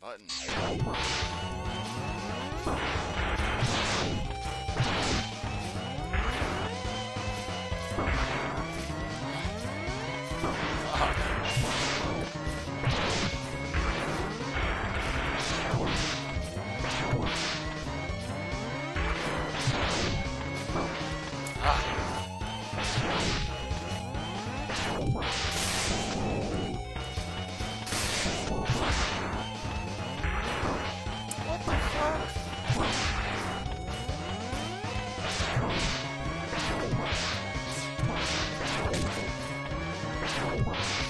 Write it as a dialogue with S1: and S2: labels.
S1: button.
S2: What What?